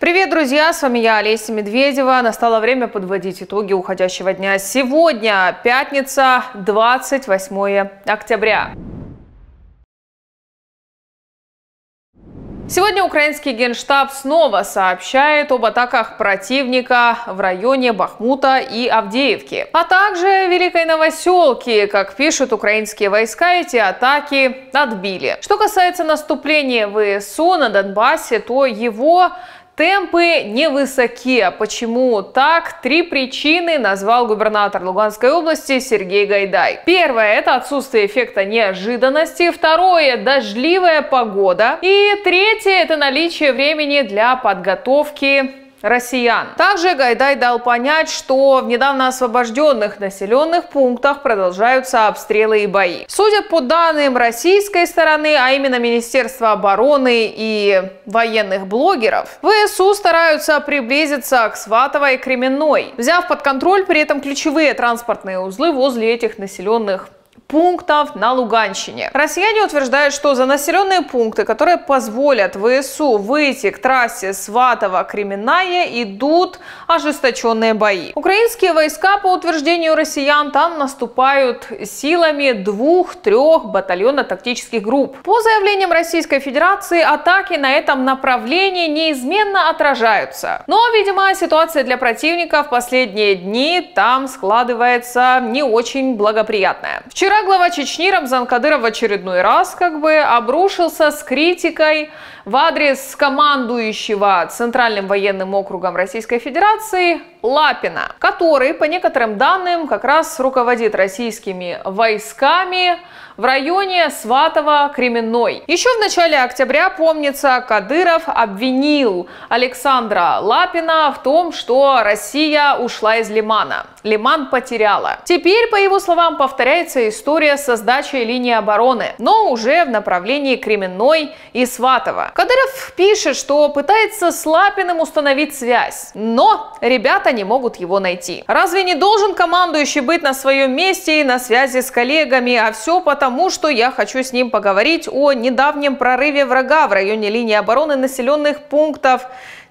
Привет, друзья! С вами я, Олеся Медведева. Настало время подводить итоги уходящего дня. Сегодня пятница, 28 октября. Сегодня украинский генштаб снова сообщает об атаках противника в районе Бахмута и Авдеевки, а также Великой Новоселки. Как пишут украинские войска, эти атаки отбили. Что касается наступления ВСУ на Донбассе, то его Темпы невысоки. Почему так? Три причины назвал губернатор Луганской области Сергей Гайдай. Первое – это отсутствие эффекта неожиданности. Второе – дождливая погода. И третье – это наличие времени для подготовки россиян. Также Гайдай дал понять, что в недавно освобожденных населенных пунктах продолжаются обстрелы и бои. Судя по данным российской стороны, а именно Министерства обороны и военных блогеров, ВСУ стараются приблизиться к Сватово и Кременной, взяв под контроль при этом ключевые транспортные узлы возле этих населенных пунктов на Луганщине. Россияне утверждают, что за населенные пункты, которые позволят ВСУ выйти к трассе Сватово-Кременная, идут ожесточенные бои. Украинские войска, по утверждению россиян, там наступают силами двух-трех батальона тактических групп. По заявлениям Российской Федерации, атаки на этом направлении неизменно отражаются. Но, видимо, ситуация для противника в последние дни там складывается не очень благоприятная. Вчера глава Чечни Рамзан Кадыров в очередной раз как бы обрушился с критикой в адрес командующего Центральным военным округом Российской Федерации Лапина, который, по некоторым данным, как раз руководит российскими войсками в районе Сватово-Кременной. Еще в начале октября, помнится, Кадыров обвинил Александра Лапина в том, что Россия ушла из Лимана. Лиман потеряла. Теперь, по его словам, повторяется история со сдачей линии обороны, но уже в направлении Кременной и Сватова. Кадыров пишет, что пытается с Лапиным установить связь, но ребята не могут его найти. Разве не должен командующий быть на своем месте и на связи с коллегами, а все потому, что я хочу с ним поговорить о недавнем прорыве врага в районе линии обороны населенных пунктов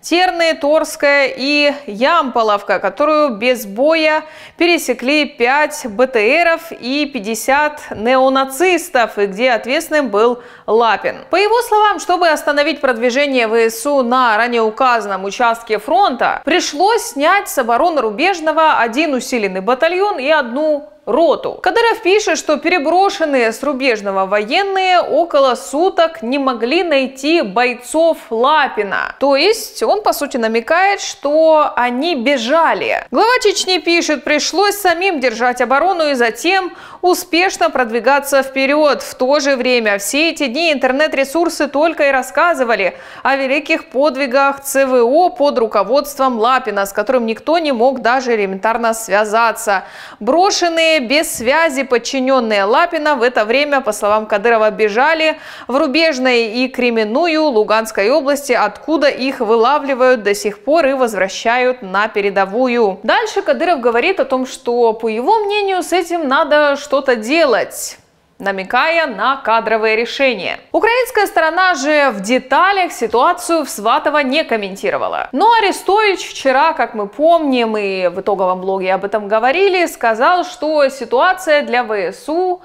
Терны, Торская и Ямполовка, которую без боя пересекли 5 БТРов и 50 неонацистов, и где ответственным был Лапин. По его словам, чтобы остановить продвижение ВСУ на ранее указанном участке фронта, пришлось снять с обороны Рубежного один усиленный батальон и одну роту. Кадыров пишет, что переброшенные с рубежного военные около суток не могли найти бойцов Лапина. То есть он, по сути, намекает, что они бежали. Глава Чечни пишет, пришлось самим держать оборону и затем успешно продвигаться вперед. В то же время все эти дни интернет-ресурсы только и рассказывали о великих подвигах ЦВО под руководством Лапина, с которым никто не мог даже элементарно связаться. Брошенные без связи подчиненные Лапина в это время, по словам Кадырова, бежали в Рубежной и Кременную Луганской области, откуда их вылавливают до сих пор и возвращают на передовую. Дальше Кадыров говорит о том, что, по его мнению, с этим надо что-то делать намекая на кадровые решения. Украинская сторона же в деталях ситуацию в Сватово не комментировала. Но Арестович вчера, как мы помним, и в итоговом блоге об этом говорили, сказал, что ситуация для ВСУ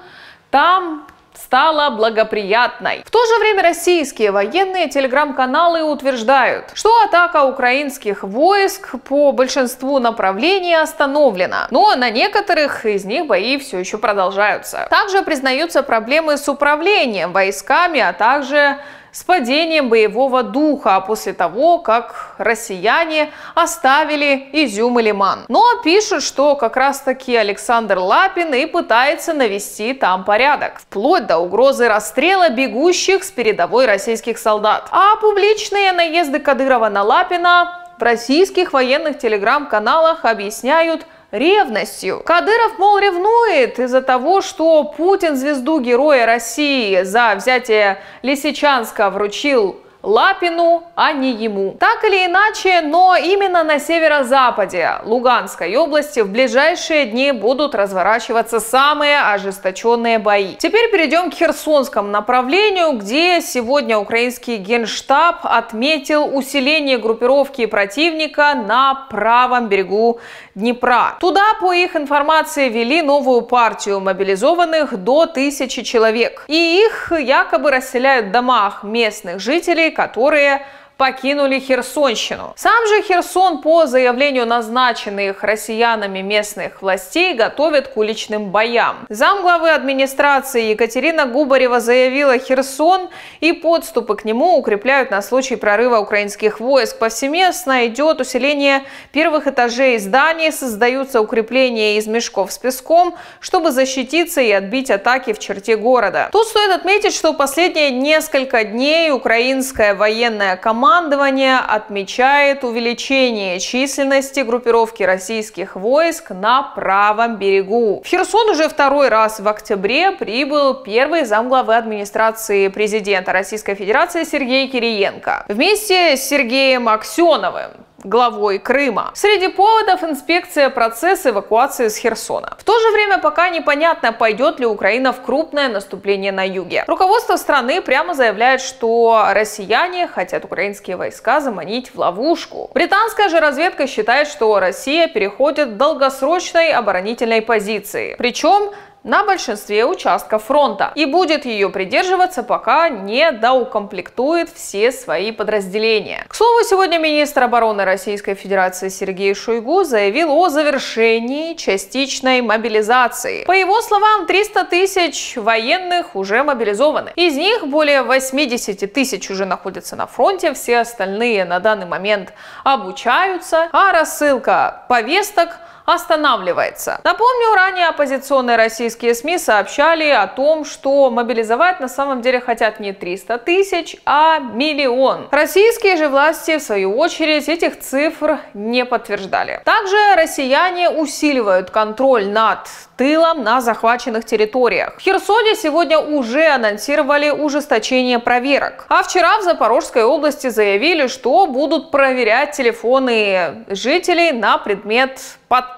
там стала благоприятной. В то же время российские военные телеграм-каналы утверждают, что атака украинских войск по большинству направлений остановлена, но на некоторых из них бои все еще продолжаются. Также признаются проблемы с управлением войсками, а также с падением боевого духа после того, как россияне оставили Изюм и Лиман. Но пишут, что как раз таки Александр Лапин и пытается навести там порядок, вплоть до угрозы расстрела бегущих с передовой российских солдат. А публичные наезды Кадырова на Лапина в российских военных телеграм-каналах объясняют ревностью. Кадыров, мол, ревнует из-за того, что Путин звезду Героя России за взятие Лисичанска вручил Лапину, а не ему. Так или иначе, но именно на северо-западе Луганской области в ближайшие дни будут разворачиваться самые ожесточенные бои. Теперь перейдем к Херсонскому направлению, где сегодня украинский генштаб отметил усиление группировки противника на правом берегу Днепра. Туда, по их информации, вели новую партию мобилизованных до тысячи человек. И их якобы расселяют в домах местных жителей, которые покинули Херсонщину. Сам же Херсон по заявлению назначенных россиянами местных властей готовит к уличным боям. Замглавы администрации Екатерина Губарева заявила, Херсон и подступы к нему укрепляют на случай прорыва украинских войск. Повсеместно идет усиление первых этажей зданий, создаются укрепления из мешков с песком, чтобы защититься и отбить атаки в черте города. Тут стоит отметить, что последние несколько дней украинская военная команда командование отмечает увеличение численности группировки российских войск на правом берегу. В Херсон уже второй раз в октябре прибыл первый замглавы администрации президента Российской Федерации Сергей Кириенко вместе с Сергеем Аксеновым главой Крыма. Среди поводов инспекция процесса эвакуации с Херсона. В то же время пока непонятно, пойдет ли Украина в крупное наступление на юге. Руководство страны прямо заявляет, что россияне хотят украинские войска заманить в ловушку. Британская же разведка считает, что Россия переходит к долгосрочной оборонительной позиции. Причем на большинстве участков фронта и будет ее придерживаться, пока не доукомплектует все свои подразделения. К слову, сегодня министр обороны Российской Федерации Сергей Шойгу заявил о завершении частичной мобилизации. По его словам, 300 тысяч военных уже мобилизованы. Из них более 80 тысяч уже находятся на фронте, все остальные на данный момент обучаются, а рассылка повесток останавливается. Напомню, ранее оппозиционные российские СМИ сообщали о том, что мобилизовать на самом деле хотят не 300 тысяч, а миллион. Российские же власти, в свою очередь, этих цифр не подтверждали. Также россияне усиливают контроль над тылом на захваченных территориях. В Херсоне сегодня уже анонсировали ужесточение проверок. А вчера в Запорожской области заявили, что будут проверять телефоны жителей на предмет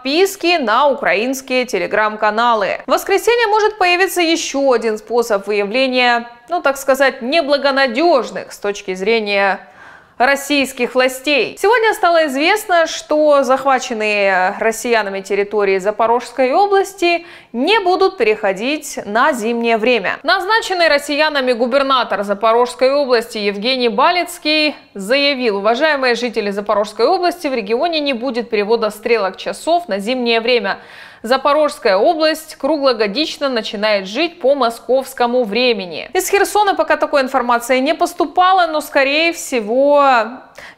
подписки на украинские телеграм-каналы. В воскресенье может появиться еще один способ выявления, ну так сказать, неблагонадежных с точки зрения российских властей. Сегодня стало известно, что захваченные россиянами территории Запорожской области не будут переходить на зимнее время. Назначенный россиянами губернатор Запорожской области Евгений Балицкий заявил, уважаемые жители Запорожской области, в регионе не будет перевода стрелок часов на зимнее время. Запорожская область круглогодично начинает жить по московскому времени. Из Херсона пока такой информации не поступало, но скорее всего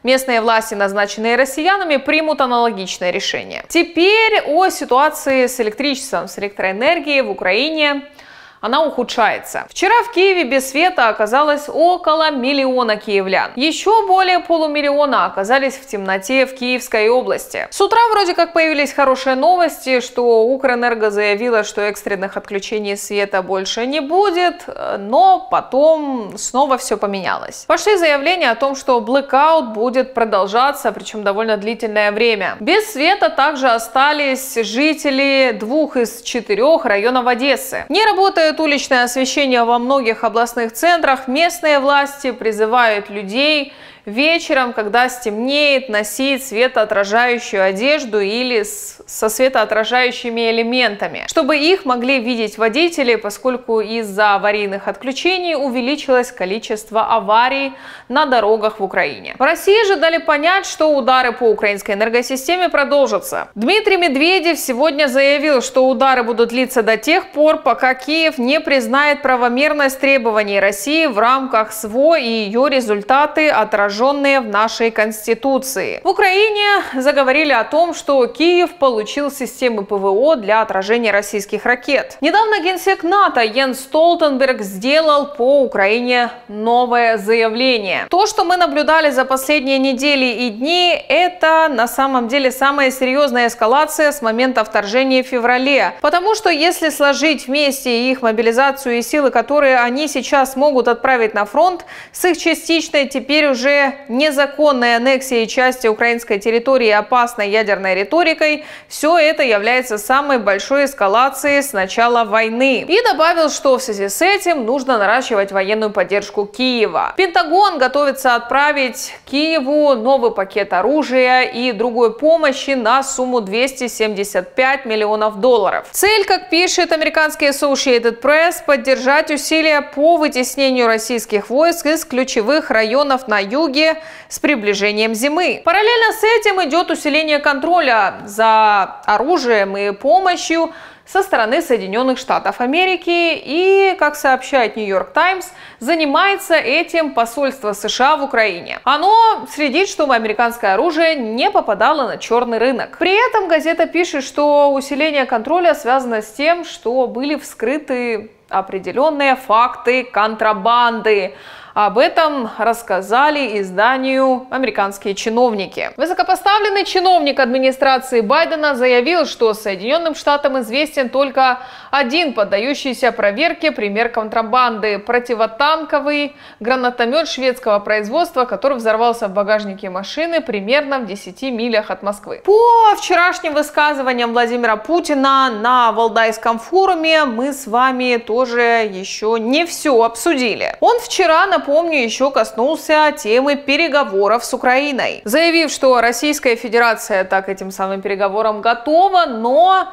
местные власти, назначенные россиянами, примут аналогичное решение. Теперь о ситуации с электричеством, с электроэнергией в Украине она ухудшается. Вчера в Киеве без света оказалось около миллиона киевлян. Еще более полумиллиона оказались в темноте в Киевской области. С утра вроде как появились хорошие новости, что Укрэнерго заявила, что экстренных отключений света больше не будет, но потом снова все поменялось. Пошли заявления о том, что блэкаут будет продолжаться, причем довольно длительное время. Без света также остались жители двух из четырех районов Одессы. Не работает Работает уличное освещение во многих областных центрах. Местные власти призывают людей вечером, когда стемнеет, носить светоотражающую одежду или со светоотражающими элементами, чтобы их могли видеть водители, поскольку из-за аварийных отключений увеличилось количество аварий на дорогах в Украине. В России же дали понять, что удары по украинской энергосистеме продолжатся. Дмитрий Медведев сегодня заявил, что удары будут длиться до тех пор, пока Киев не признает правомерность требований России в рамках СВО и ее результаты отражают отраженные в нашей Конституции. В Украине заговорили о том, что Киев получил системы ПВО для отражения российских ракет. Недавно генсек НАТО Йенс Столтенберг сделал по Украине новое заявление. То, что мы наблюдали за последние недели и дни, это на самом деле самая серьезная эскалация с момента вторжения в феврале. Потому что если сложить вместе их мобилизацию и силы, которые они сейчас могут отправить на фронт, с их частичной теперь уже незаконной аннексией части украинской территории и опасной ядерной риторикой, все это является самой большой эскалацией с начала войны. И добавил, что в связи с этим нужно наращивать военную поддержку Киева. Пентагон готовится отправить Киеву новый пакет оружия и другой помощи на сумму 275 миллионов долларов. Цель, как пишет американский Associated Press, поддержать усилия по вытеснению российских войск из ключевых районов на юге с приближением зимы. Параллельно с этим идет усиление контроля за оружием и помощью со стороны Соединенных Штатов Америки. И, как сообщает Нью-Йорк Таймс, занимается этим посольство США в Украине. Оно следит, чтобы американское оружие не попадало на черный рынок. При этом газета пишет, что усиление контроля связано с тем, что были вскрыты определенные факты контрабанды. Об этом рассказали изданию американские чиновники. Высокопоставленный чиновник администрации Байдена заявил, что Соединенным Штатам известен только один поддающийся проверке пример контрабанды – противотанковый гранатомет шведского производства, который взорвался в багажнике машины примерно в 10 милях от Москвы. По вчерашним высказываниям Владимира Путина на Валдайском форуме мы с вами тоже еще не все обсудили. Он вчера напомнил напомню, еще коснулся темы переговоров с Украиной, заявив, что Российская Федерация так этим самым переговорам готова, но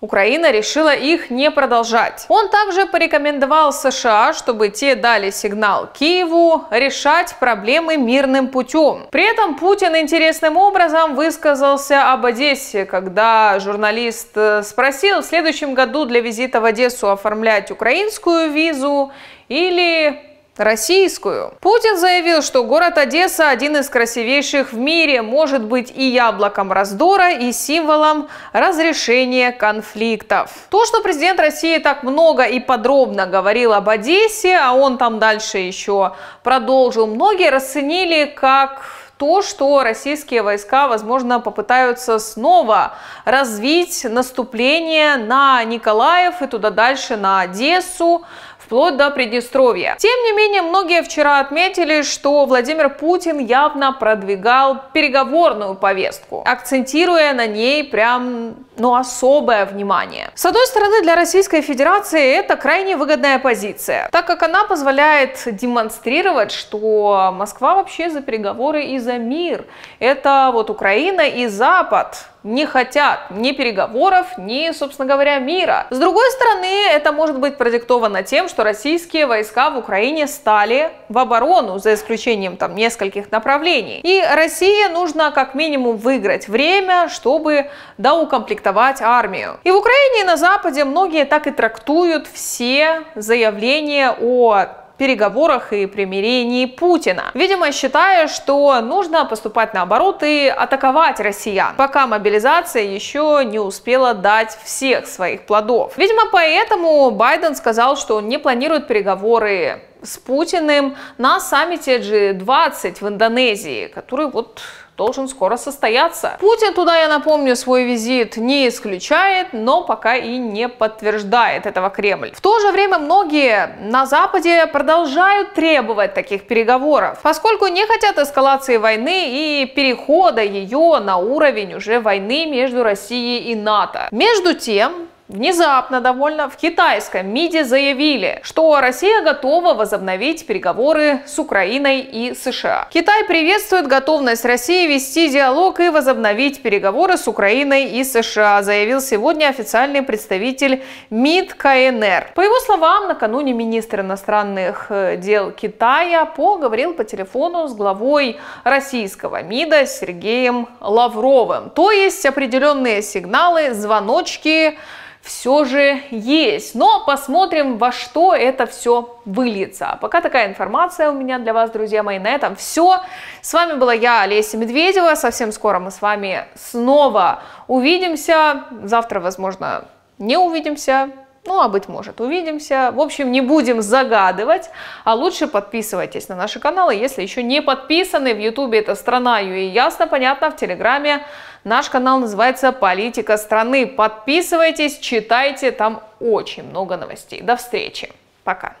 Украина решила их не продолжать. Он также порекомендовал США, чтобы те дали сигнал Киеву решать проблемы мирным путем. При этом Путин интересным образом высказался об Одессе, когда журналист э, спросил в следующем году для визита в Одессу оформлять украинскую визу или российскую. Путин заявил, что город Одесса один из красивейших в мире, может быть и яблоком раздора, и символом разрешения конфликтов. То, что президент России так много и подробно говорил об Одессе, а он там дальше еще продолжил, многие расценили как то, что российские войска, возможно, попытаются снова развить наступление на Николаев и туда дальше на Одессу, вплоть до Приднестровья. Тем не менее, многие вчера отметили, что Владимир Путин явно продвигал переговорную повестку, акцентируя на ней прям ну, особое внимание. С одной стороны, для Российской Федерации это крайне выгодная позиция, так как она позволяет демонстрировать, что Москва вообще за переговоры и за мир. Это вот Украина и Запад не хотят ни переговоров, ни, собственно говоря, мира. С другой стороны, это может быть продиктовано тем, что российские войска в Украине стали в оборону, за исключением там нескольких направлений. И России нужно как минимум выиграть время, чтобы доукомплектовать армию. И в Украине и на Западе многие так и трактуют все заявления о переговорах и примирении Путина. Видимо, считая, что нужно поступать наоборот и атаковать россиян, пока мобилизация еще не успела дать всех своих плодов. Видимо, поэтому Байден сказал, что он не планирует переговоры с Путиным на саммите G20 в Индонезии, который вот должен скоро состояться. Путин туда, я напомню, свой визит не исключает, но пока и не подтверждает этого Кремль. В то же время многие на Западе продолжают требовать таких переговоров, поскольку не хотят эскалации войны и перехода ее на уровень уже войны между Россией и НАТО. Между тем, Внезапно довольно в китайском МИДе заявили, что Россия готова возобновить переговоры с Украиной и США. Китай приветствует готовность России вести диалог и возобновить переговоры с Украиной и США, заявил сегодня официальный представитель МИД КНР. По его словам, накануне министр иностранных э, дел Китая поговорил по телефону с главой российского МИДа Сергеем Лавровым. То есть определенные сигналы, звоночки все же есть. Но посмотрим, во что это все выльется. А пока такая информация у меня для вас, друзья мои. На этом все. С вами была я, Олеся Медведева. Совсем скоро мы с вами снова увидимся. Завтра, возможно, не увидимся. Ну, а быть может, увидимся. В общем, не будем загадывать, а лучше подписывайтесь на наши каналы, если еще не подписаны. В Ютубе это «Страна Юи» ясно, понятно, в Телеграме наш канал называется «Политика страны». Подписывайтесь, читайте, там очень много новостей. До встречи. Пока.